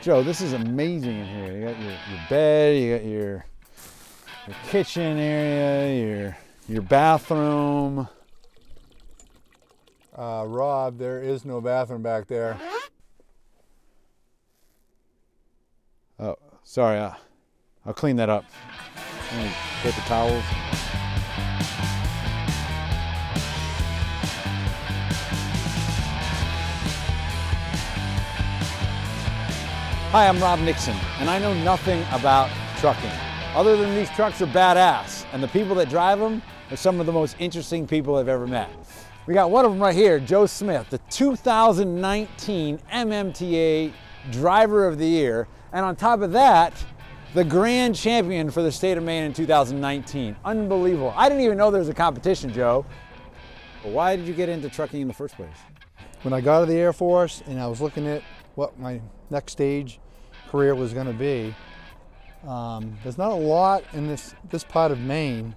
Joe, this is amazing in here. You got your, your bed, you got your, your kitchen area, your, your bathroom. Uh, Rob, there is no bathroom back there. Oh, sorry. Uh, I'll clean that up. Me Paper towels. Hi, I'm Rob Nixon, and I know nothing about trucking. Other than these trucks are badass, and the people that drive them are some of the most interesting people I've ever met. We got one of them right here, Joe Smith, the 2019 MMTA Driver of the Year, and on top of that, the grand champion for the state of Maine in 2019. Unbelievable. I didn't even know there was a competition, Joe. But why did you get into trucking in the first place? When I got out of the Air Force and I was looking at what my next stage career was going to be, um, there's not a lot in this, this part of Maine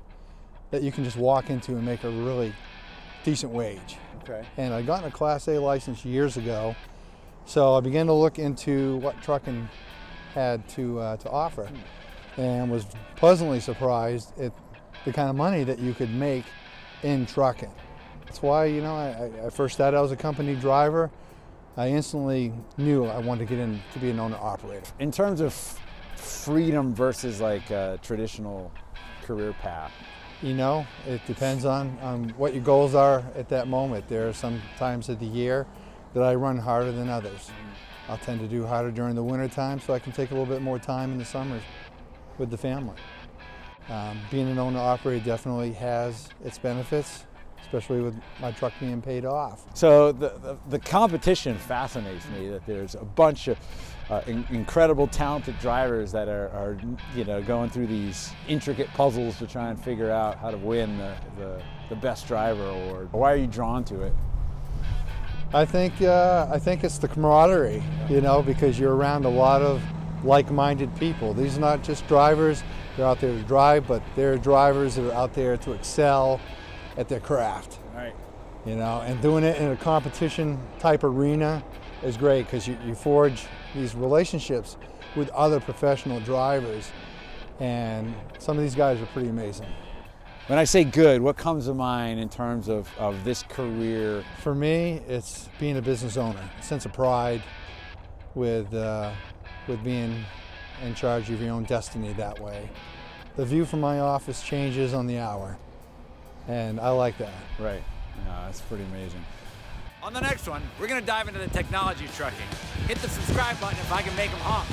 that you can just walk into and make a really decent wage. Okay. And I got a Class A license years ago, so I began to look into what trucking had to, uh, to offer and was pleasantly surprised at the kind of money that you could make in trucking. That's why, you know, I, I first started out as a company driver. I instantly knew I wanted to get in to be an owner operator. In terms of freedom versus like a traditional career path, You know, it depends on, on what your goals are at that moment. There are some times of the year that I run harder than others. I'll tend to do harder during the winter time so I can take a little bit more time in the summers with the family. Um, being an owner operator definitely has its benefits, especially with my truck being paid off. So the, the, the competition fascinates me that there's a bunch of uh, in, incredible talented drivers that are, are, you know, going through these intricate puzzles to try and figure out how to win the, the, the best driver award. Why are you drawn to it? I think uh, I think it's the camaraderie, you know, because you're around a lot of like-minded people. These are not just drivers; they're out there to drive, but they're drivers that are out there to excel at their craft. Right. You know, and doing it in a competition type arena is great because you, you forge these relationships with other professional drivers, and some of these guys are pretty amazing. When I say good, what comes to mind in terms of, of this career? For me, it's being a business owner, a sense of pride with, uh, with being in charge of your own destiny that way. The view from my office changes on the hour, and I like that. Right. No, that's pretty amazing. On the next one, we're gonna dive into the technology of trucking. Hit the subscribe button if I can make them honk.